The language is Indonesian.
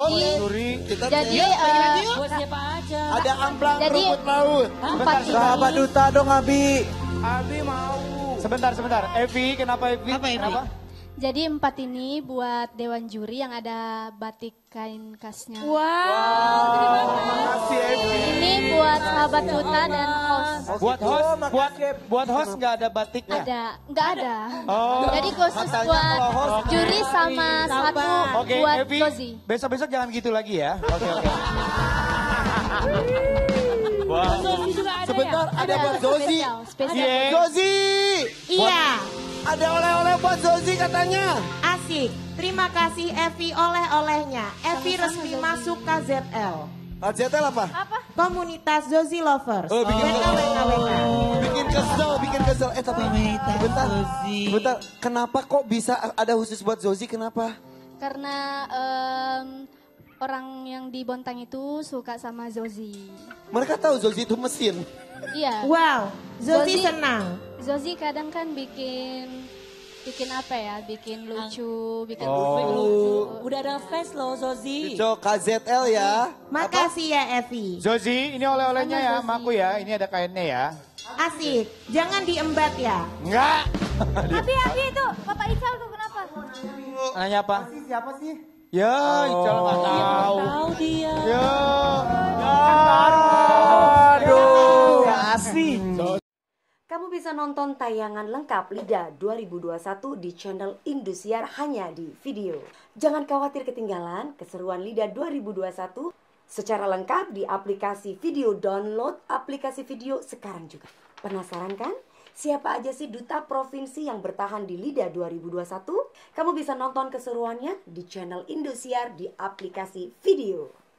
Juri. Kita Jadi. Buat siapa aja? ada amplang Jadi- rumput laut. empat ini Sahabat duta dong Abi. Abi mau. Sebentar, sebentar. Evi, kenapa Evi? Apa, Evi? Kenapa? jadi empat ini buat dewan juri yang ada batik kain khasnya. Makasih Evi. Ini buat sahabat duta dan host. Buat host, buat buat host nggak ada batiknya. Ada, nggak ada. Oh. Jadi khusus buat juri sama satu Oke, buat Evi. Zozi. Besok-besok jangan gitu lagi ya. Oke, oke. Wah. Zozi juga ada Sebentar, ada buat Zozi. Spesial, spesial. Cie. Zozi. Iya, Ada oleh-oleh buat Zozi katanya. asik. Terima kasih Evi oleh-olehnya. Evi resmi masuk KZL. AJTL apa? Komunitas Zozi Lovers. Oh, bikin WK, WK, WK. bikin kesel, bikin kesel. Eh tapi bentar, bentar. Kenapa kok bisa ada khusus buat Zozi? Kenapa? Karena em, orang yang di Bontang itu suka sama Zozi. Mereka tahu Zozi itu mesin. Iya. Wow, Zozi Zozi- senang. Zozi kadang kan bikin bikin apa ya? Bikin lucu, bikin Oh. lucu. Udah ada face loh Zozi. Cok KZL ya. Makasih ya Evi. Zozi, ini oleh-olehnya ya, Zozi. maku ya. Ini ada kainnya ya. Asik. Jangan diembat ya. Enggak. Tapi Abi itu, Bapak Ical tuh kenapa? Nanya apa? Siapa sih? Ya, Ical nggak tahu. Tahu dia. Ya. Aduh, kasih. Kamu bisa nonton tayangan lengkap LIDA 2021 di channel Indosiar hanya di video. Jangan khawatir ketinggalan keseruan LIDA 2021 secara lengkap di aplikasi video download aplikasi video sekarang juga. Penasaran kan? Siapa aja sih duta provinsi yang bertahan di LIDA 2021? Kamu bisa nonton keseruannya di channel Indosiar di aplikasi video.